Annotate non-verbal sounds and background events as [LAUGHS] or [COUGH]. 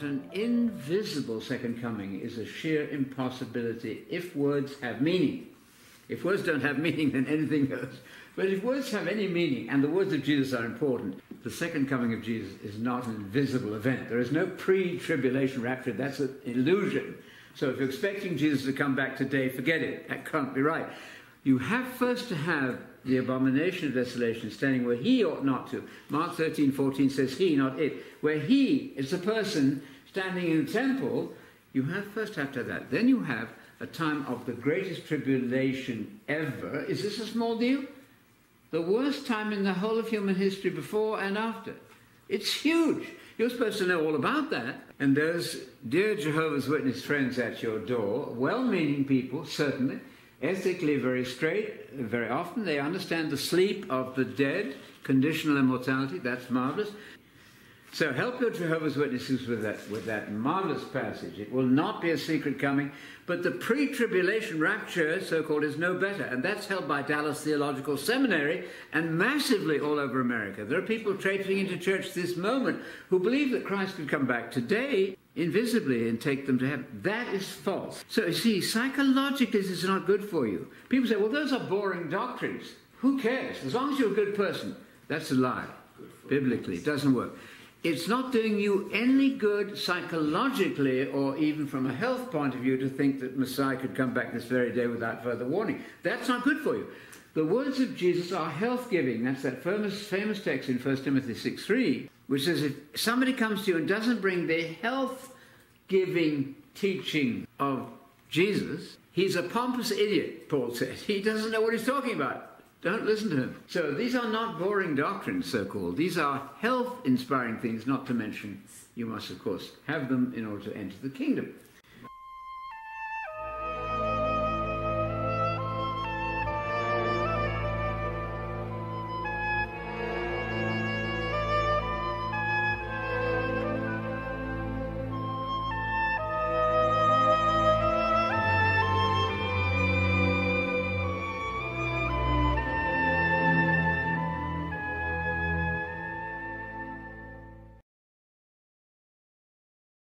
An invisible second coming is a sheer impossibility if words have meaning. If words don't have [LAUGHS] meaning, then anything goes. But if words have any meaning, and the words of Jesus are important, the second coming of Jesus is not an invisible event. There is no pre tribulation rapture. That's an illusion. So if you're expecting Jesus to come back today, forget it. That can't be right. You have first to have the abomination of desolation standing where he ought not to. Mark 13, 14 says he, not it. Where he is the person standing in the temple, you have first have that. Then you have a time of the greatest tribulation ever. Is this a small deal? The worst time in the whole of human history before and after. It's huge. You're supposed to know all about that. And those dear Jehovah's Witness friends at your door, well meaning people, certainly, ethically very straight, very often they understand the sleep of the dead, conditional immortality, that's marvelous. So help your Jehovah's Witnesses with that, with that marvelous passage. It will not be a secret coming, but the pre-tribulation rapture, so-called, is no better. And that's held by Dallas Theological Seminary and massively all over America. There are people traipsing into church this moment who believe that Christ could come back today invisibly and take them to heaven. That is false. So you see, psychologically this is not good for you. People say, well, those are boring doctrines. Who cares? As long as you're a good person. That's a lie. Biblically, it doesn't work. It's not doing you any good psychologically or even from a health point of view to think that Messiah could come back this very day without further warning. That's not good for you. The words of Jesus are health giving. That's that famous, famous text in 1 Timothy 6 3, which says if somebody comes to you and doesn't bring the health giving teaching of Jesus, he's a pompous idiot, Paul said. [LAUGHS] He doesn't know what he's talking about. Don't listen to him. So these are not boring doctrines, so called. These are health inspiring things, not to mention you must, of course, have them in order to enter the kingdom.